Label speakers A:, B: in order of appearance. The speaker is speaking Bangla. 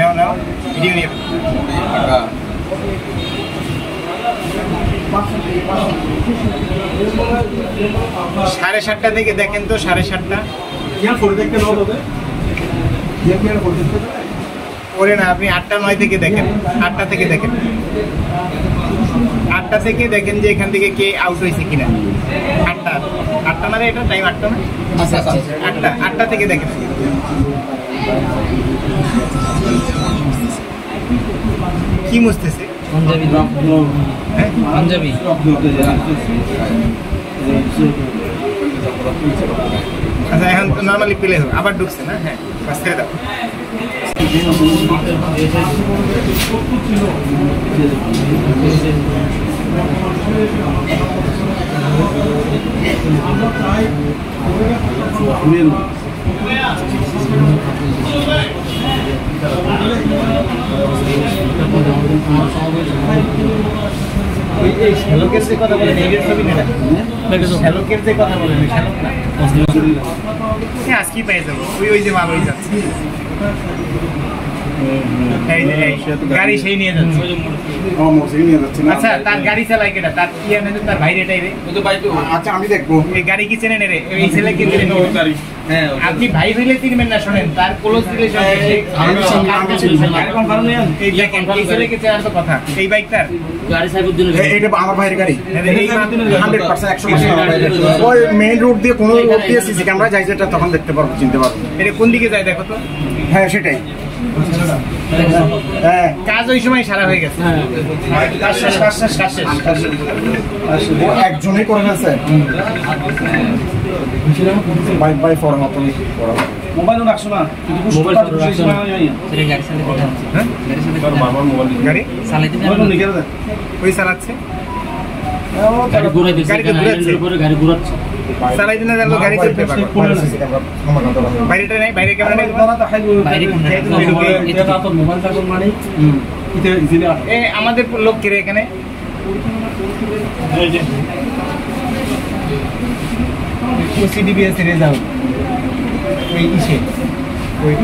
A: নাও নাও ভিডিও নিয়ে সাড়ে সাতটা থেকে দেখেন তো সাড়ে সাতটা। ওরে না আপনি আটটা নয় থেকে দেখেন। আটটা থেকে দেখেন। আটটা থেকে দেখেন যে এখান থেকে কে আউট হয়েছে কিনা। আটটা। আটটা মানে এটা টাইম আটটা না? আটটা আটটা থেকে দেখেন। কি মুছতেছে
B: পাঞ্জাবি
A: হ্যাঁ
B: পাঞ্জাবি
A: আচ্ছা এখন নর্মালি প্লে হবে আবার ঢুকছে না হ্যাঁ বাস ছেড়ে দাও এই শ্যালকের যে কথা বলেন এইটার ছবি না? শ্যালকের যে কথা বলেন শ্যালক না? হ্যাঁ আজকেই পেয়ে যাব। ওই ওই যে মাল ওই যাচ্ছে যে, গাড়ি সেই নিয়ে যাচ্ছে। আচ্ছা তার গাড়ি চালাই কেটা? তার কি আনে তার ভাই রেটাই
C: আচ্ছা আমি দেখব।
A: এই গাড়ি কি চেনে রে? এই ছেলে কি চেনে
B: হ্যাঁ
A: আপনি ভাই হইলে চিনবেন না শোনেন তার ক্লোজ রিলেশন। এই চেনার তো কথা? এই বাইকটার
B: গাড়ি সাইফুদ্দিন
C: এটা আমার ভাইয়ের গাড়ি। হান্ড্রেড পার্সেন্ট একশো পার্সেন্ট ওই মেইন রোড দিয়ে কোনো রোড দিয়ে সিসি ক্যামেরা যাই যেটা তখন দেখতে পারব চিনতে পারব।
A: এটা কোন দিকে যায় দেখো তো?
C: হ্যাঁ সেটাই। হ্যাঁ
A: কাজ ওই সময় সারা হয়ে গেছে।
C: করে ফেলছে? বাই বাই ফর মতো করা
B: মোবাইল রাখছো না? মোবাইল রাখছো না। গাড়ি চালাতে কথা হচ্ছে
A: হ্যাঁ? ওই চালাচ্ছে
B: গাড়ি
A: ঘুরাচ্ছে।
B: গাড়ি ঘুরাচ্ছে
A: জানলো গাড়ি চলতে বাইরেটা নেই বাইরে ক্যামেরা নেই। এ আমাদের লোক কে রে এখানে? ওসিডিবিএস রেজাল্ট ওই ইসে। ওই